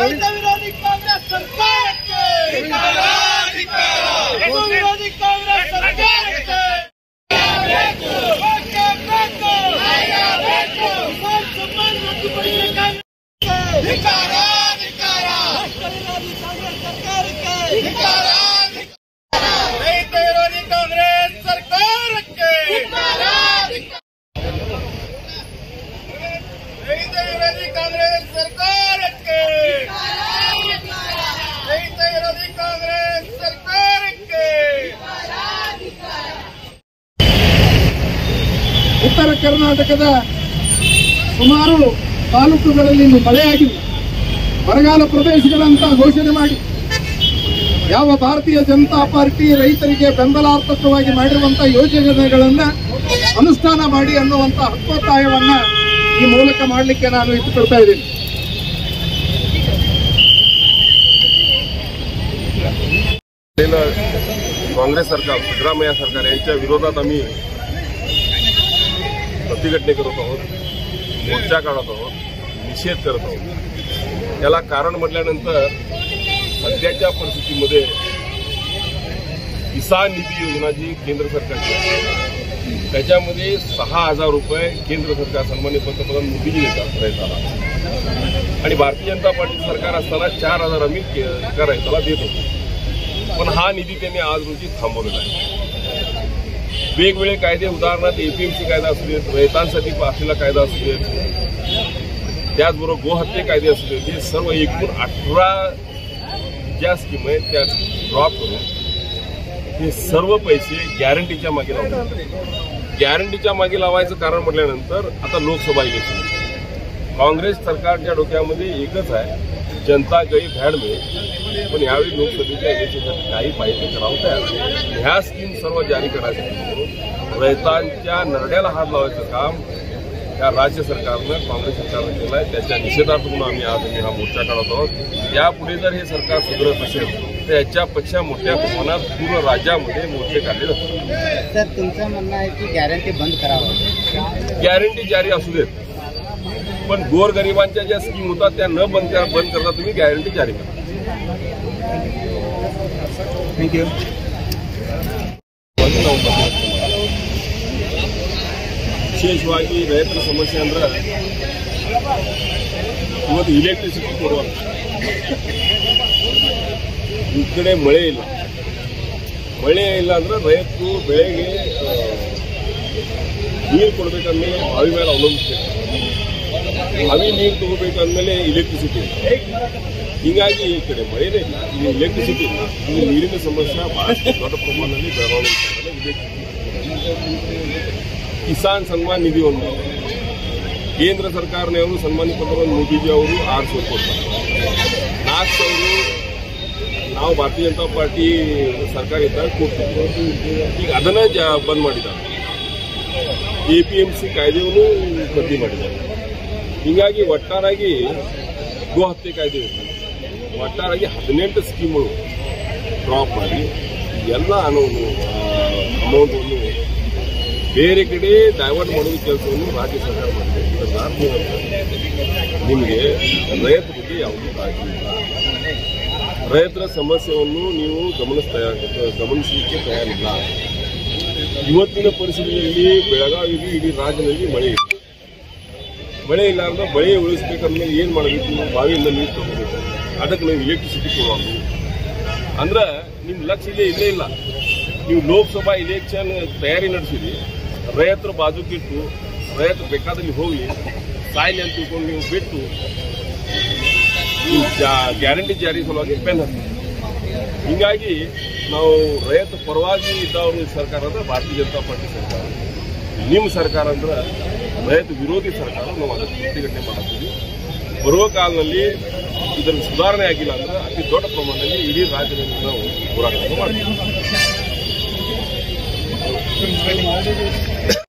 ರೈತ ವಿರೋಧಿ ಕಾಂಗ್ರೆಸ್ ಸರ್ಕಾರಕ್ಕೆ ರೈತ ವಿರೋಧಿ ಕಾಂಗ್ರೆಸ್ ಸರ್ಕಾರಕ್ಕೆ ಉತ್ತರ ಕರ್ನಾಟಕದ ಸುಮಾರು ತಾಲೂಕುಗಳಲ್ಲಿ ಇಲ್ಲಿ ಮಳೆಯಾಗಿದೆ. ಬರಗಾಲ ಪ್ರದೇಶಗಳಂತ ಘೋಷಣೆ ಮಾಡಿ. ಯಾವ ಭಾರತೀಯ ಜನತಾ ಪಾರ್ಟಿ ರೈತರಿಗೆ ಬೆಂಬಲಾರ್ಥಕವಾಗಿ ಮಾಡಿರುವಂತಹ ಯೋಜನೆಗಳನ್ನ ಅನುಷ್ಠಾನ ಮಾಡಿ ಅನ್ನುವಂತ ಹಕ್ಕೊತ್ತಾಯವನ್ನ ಈ ಮೂಲಕ ಮಾಡಲಿಕ್ಕೆ ನಾನು ಇಟ್ಟುಕೊಳ್ತಾ ಇದ್ದೀನಿ गेलं काँग्रेस सरकार सिद्धरामय्या सरकार यांच्या विरोधात आम्ही प्रतिघटने करत आहोत मोर्चा काढत आहोत निषेध करत आहोत याला कारण म्हटल्यानंतर सध्याच्या परिस्थितीमध्ये किसान निधी योजना जी केंद्र सरकारची आहे, त्याच्यामध्ये सहा हजार रुपये केंद्र सरकार सन्मान्य पंतप्रधान मोदीजी देतात रैताला आणि भारतीय जनता पार्टी सरकार असताना चार हजार आम्ही के- एका देत होतो. पण हा निधी त्यांनी आज रोजी थांबवलेला आहे. वेगवेगळे कायदे उदाहरणार्थ एपीएमसी कायदा असू देत रयतांसाठी असलेला कायदा असू देत त्याचबरोबर गोहत्ये कायदे असू देत हे सर्व एकूण अठरा ज्या स्कीम आहेत त्या ड्रॉप करून हे सर्व पैसे गॅरंटीच्या मागे लावले गॅरंटीच्या मागे लावायचं कारण म्हटल्यानंतर आता लोकसभा इलेक्शन काँग्रेस सरकारच्या डोक्यामध्ये एकच आहे जनता गई भॅड मिळेल पण यावेळी लोकसभेच्या इलेक्शनसाठी काही पाहिजे करावं तयार ह्या स्कीम सर्व जारी करायचं रयतांच्या नरड्याला हात लावायचं काम या राज्य सरकारनं काँग्रेस सरकारनं केलं आहे त्याच्या निषेधार्थ म्हणून आम्ही आज आम्ही हा मोर्चा काढत आहोत. यापुढे जर हे सरकार सुधारत असेल तर याच्यापेक्षा मोठ्या प्रमाणात पूर्ण राज्यामध्ये मोर्चे काढले जातात सर तुमचं म्हणणं आहे की गॅरंटी बंद करावं? गॅरंटी जारी असू देत. पण गोरगरिबांच्या ज्या स्कीम होतात त्या न बंद बंद करता तुम्ही गॅरंटी जारी करा. थँक्यू ವಿಶೇಷವಾಗಿ ರೈತರ ಸಮಸ್ಯೆ ಅಂದ್ರೆ ಇವತ್ತು ಇಲೆಕ್ಟ್ರಿಸಿಟಿ ಕೊಡುವ ಈ ಕಡೆ ಮಳೆ ಇಲ್ಲ. ಮಳೆ ಇಲ್ಲ ಅಂದ್ರೆ ರೈತರು ಬೆಳೆಗೆ ನೀರು ಕೊಡ್ಬೇಕಂದ್ಮೇಲೆ ಬಾವಿ ಮೇಲೆ ಅವಲಂಬಿಸ್ಬೇಕು. ಬಾವಿ ನೀರು ತಗೋಬೇಕಂದ್ಮೇಲೆ ಇಲೆಕ್ಟ್ರಿಸಿಟಿ ಇಲ್ಲ. ಹೀಗಾಗಿ ಈ ಕಡೆ ಮಳೆನೇ ಇಲ್ಲ. ಇಲ್ಲಿ ಇಲೆಕ್ಟ್ರಿಸಿಟಿ ಇಲ್ಲ. ನೀರಿನ ಸಮಸ್ಯೆ ಬಹಳಷ್ಟು ದೊಡ್ಡ ಪ್ರಮಾಣದಲ್ಲಿ ಬೆಳವಣಿಗೆ ಆಗ್ತದೆ. ಕಿಸಾನ್ ಸನ್ಮಾನ್ ನಿಧಿ ಒಂದು. ಕೇಂದ್ರ ಸರ್ಕಾರನೆಯವರು ಪತ್ರವನ್ನು ಮೋದಿಜಿ ಅವರು ಆರು ಸಾವಿರ ಕೊಡ್ತಾರೆ ನಾಲ್ಕು ಸಾವಿರ ನಾವು ಭಾರತೀಯ ಜನತಾ ಪಾರ್ಟಿ ಸರ್ಕಾರ ಇದ್ದಾಗ ಕೊಡ್ತೀವಿ. ಈಗ ಅದನ್ನ ಜ ಬಂದ್ ಮಾಡಿದ್ದಾರೆ. ಎ ಪಿ ಎಂ ಸಿ ಕಾಯ್ದೆಯನ್ನು ರದ್ದು ಮಾಡಿದ್ದಾರೆ. ಹೀಗಾಗಿ ಒಟ್ಟಾರಾಗಿ ಗೋ ಹತ್ಯೆ ಕಾಯ್ದೆ. ಒಟ್ಟಾರಾಗಿ ಹದಿನೆಂಟು ಸ್ಕೀಮ್ಗಳು ಡ್ರಾಪ್ ಮಾಡಿ ಎಲ್ಲ ಅಮೌಂಟನ್ನು ಬೇರೆ ಕಡೆ ಡೈವರ್ಟ್ ಮಾಡುವ ಕೆಲಸವನ್ನು ರಾಜ್ಯ ಸರ್ಕಾರ ಮಾಡಿದೆ ನಿಮಗೆ ರೈತ ಬಗ್ಗೆ ಯಾವುದೂ ಇಲ್ಲ. ರೈತರ ಸಮಸ್ಯೆಯನ್ನು ನೀವು ಗಮನಿಸ್ತಾ, ಗಮನಿಸಲಿಕ್ಕೆ ತಯಾರಿಲ್ಲ. ಇವತ್ತಿನ ಪರಿಸ್ಥಿತಿಯಲ್ಲಿ ಬೆಳಗಾವಿಗೆ ಇಡೀ ರಾಜ್ಯದಲ್ಲಿ ಮಳೆ ಇದೆ. ಮಳೆ ಇಲ್ಲ ಅಂದ್ರೆ ಮಳೆ ಉಳಿಸ್ಬೇಕಂದ್ರೆ ಏನು ಮಾಡಬೇಕು? ಬಾವಿಯಿಂದ ನೀರು ತಗೋಬೇಕು. ಅದಕ್ಕೆ ನಾವು ಎಲೆಕ್ಟ್ರಿಸಿಟಿ ಕೊಡೋದು ಅಂದ್ರೆ ನಿಮ್ಮ ಲಕ್ಷ ಇಲ್ಲೇ ಇಲ್ಲೇ ಇಲ್ಲ. ನೀವು ಲೋಕಸಭಾ ಇಲೆಕ್ಷನ್ ತಯಾರಿ ನಡೆಸಿರಿ. ರೈತರ ಬಾಜುಕಿಟ್ಟು ರೈತರು ಬೇಕಾದಲ್ಲಿ ಹೋಗಿ ಸಾಯಿಲಿ ಅಂತ ತಿಳ್ಕೊಂಡು ನೀವು ಬಿಟ್ಟು ಗ್ಯಾರಂಟಿ ಜಾರಿ ಸಲುವಾಗಿ ಪೆನ್ ಹೀಗಾಗಿ ನಾವು ರೈತ ಪರವಾಗಿ ಇದ್ದವ್ರ ಸರ್ಕಾರ ಅಂದ್ರೆ ಭಾರತೀಯ ಜನತಾ ಪಾರ್ಟಿ ಸರ್ಕಾರ. ನಿಮ್ಮ ಸರ್ಕಾರ ಅಂದ್ರೆ ರೈತ ವಿರೋಧಿ ಸರ್ಕಾರ ನಾವು ಅದಕ್ಕೆ ಪ್ರತಿಭಟನೆ ಮಾಡ್ತೀವಿ. ಬರುವ ಕಾಲದಲ್ಲಿ ಇದನ್ನು ಸುಧಾರಣೆ ಆಗಿಲ್ಲ ಅಂದ್ರೆ ಅತಿ ದೊಡ್ಡ ಪ್ರಮಾಣದಲ್ಲಿ ಇಡೀ ರಾಜ್ಯದಲ್ಲಿ ನಾವು ಹೋರಾಟ ಮಾಡ್ತೀವಿ. Thank you.